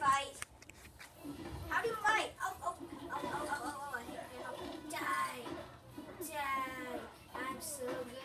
fight. How do you fight? Oh, oh, oh, oh, oh, oh, oh, Die. Die. I'm so good.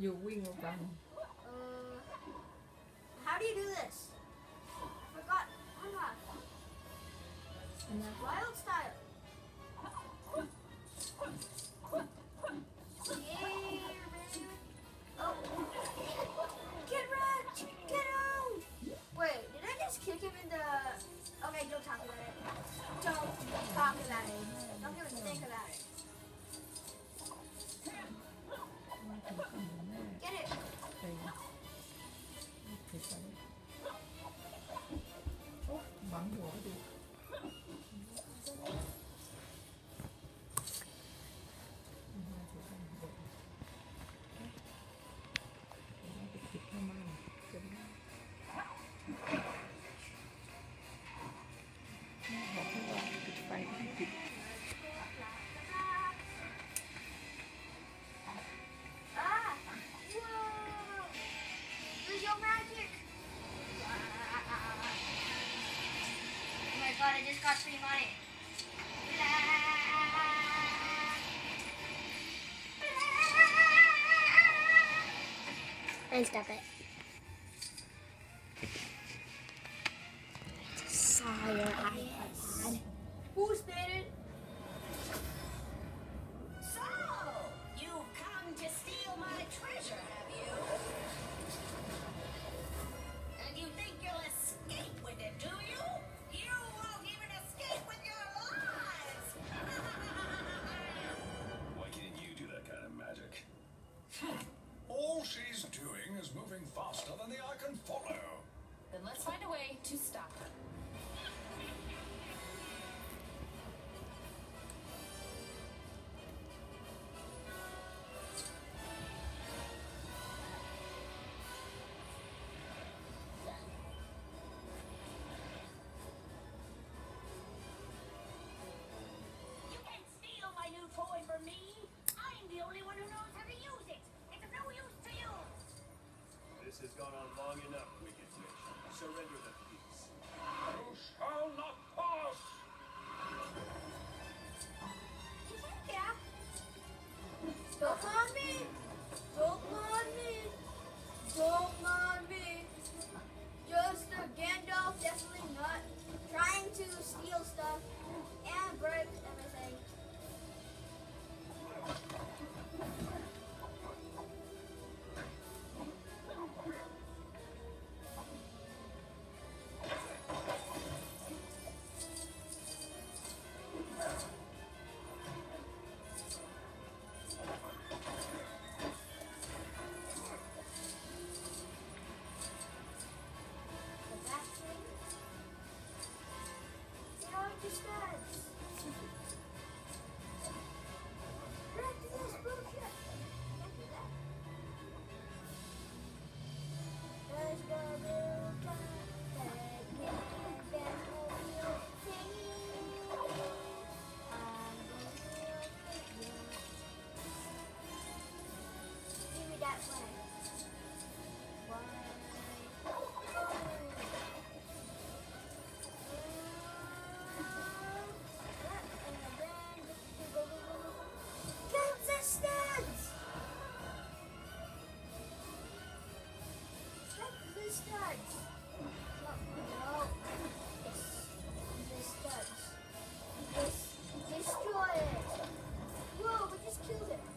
You wing or run? Uh, how do you do this? I forgot. Wyldstyle. Oh. Get! Get out! Wait, did I just kick him in the... Okay, don't talk about it. Don't talk about it. Don't even think about it. five fifty. Ah! Whoa! Use your magic! Oh my god, I just got free money. And stop it. gone on long enough, wicked witch. Surrender the peace. You shall not pass! Don't mind me! Don't mind me! Don't mind No. This. This. Destroy it. Whoa, we just killed it.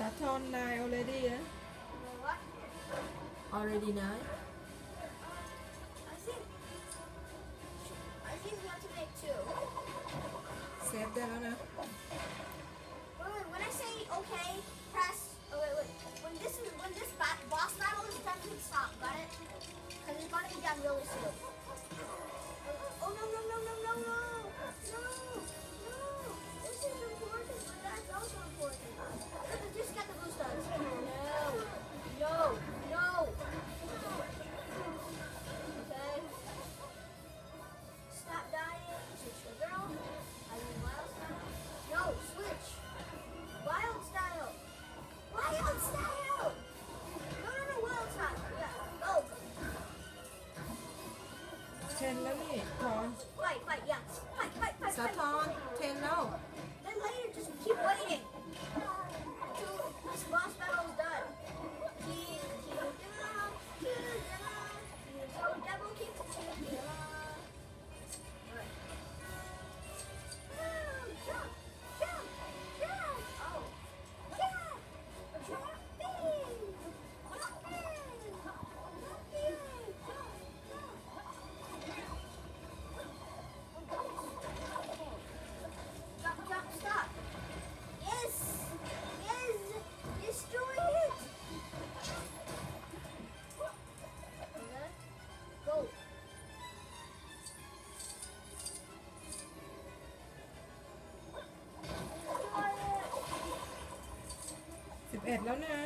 Saturn eh? 9 already, eh? What? Already 9? I think... I think we want to make 2. Save that on a... Eh? Wait, wait, when I say okay, press... Oh, wait, wait. When this is... When this boss battle is done, we stop, got it? Because it's going to be done really soon. เป็นแล้วนี่ขอ快快呀！ ดแล้วนะ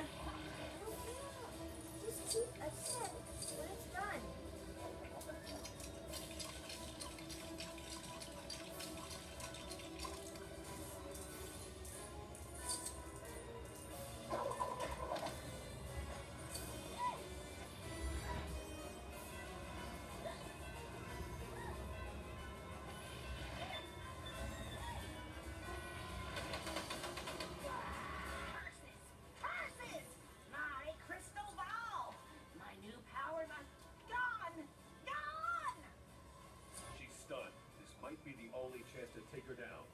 take her down.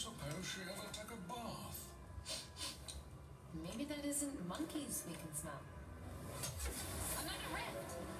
suppose she ever took a bath? Maybe that isn't monkeys we can smell. Another rift.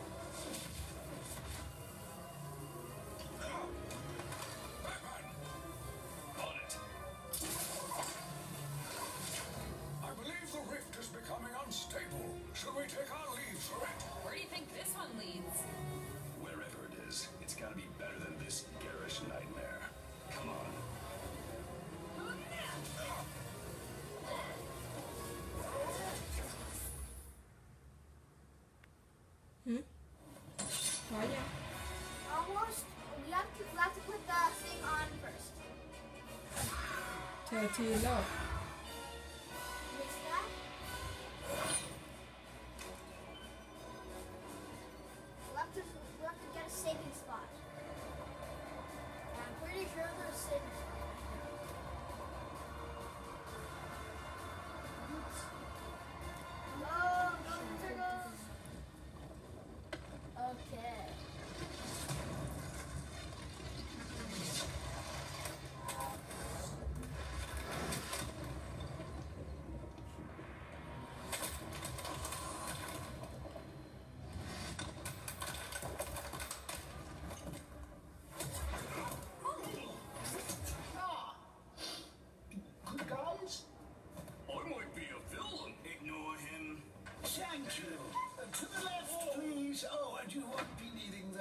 Are you? Almost. We have to, we have to put the thing on first. Thirty love.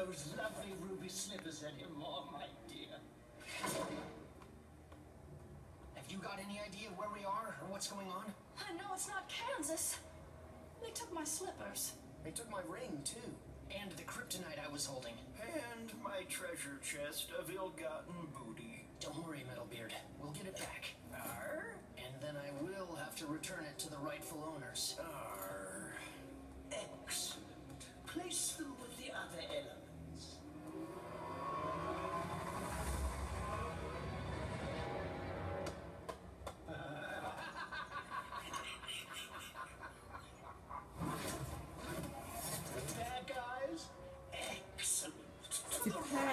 Those lovely ruby slippers anymore, oh, my dear. Have you got any idea where we are or what's going on? Uh, I know it's not Kansas. They took my slippers. They took my ring, too. And the kryptonite I was holding. And my treasure chest of ill-gotten booty. Don't worry, Metalbeard. We'll get it back. Arr, And then I will have to return it to the rightful owners. arr. Excellent. Place them with the other elements.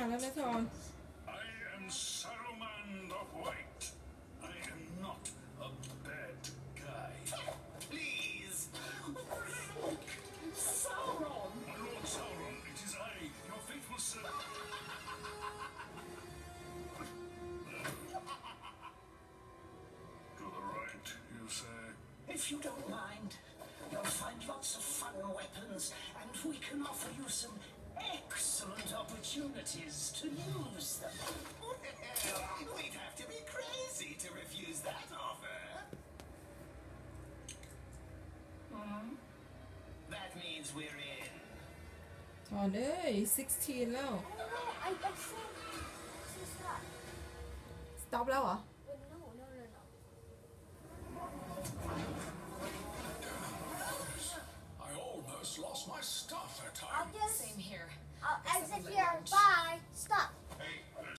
down on its own. I am Saruman the White. I am not a bad guy. Please, look, Sauron. My Lord Sauron, it is I, your faithful servant. to the right, you say? If you don't mind, you'll find lots of fun weapons, and we can offer you some opportunities to use them. Well, we'd have to be crazy to refuse that offer. Hmm? That means we're in. ทอนเอ้ย16 แล้ว Oh no, I, I said this is not. stop แล้วเหรอ Wait, no, no, no, no. I almost lost my stuff that I'll time. just, Same here. I'll exit here. Bye. Stop.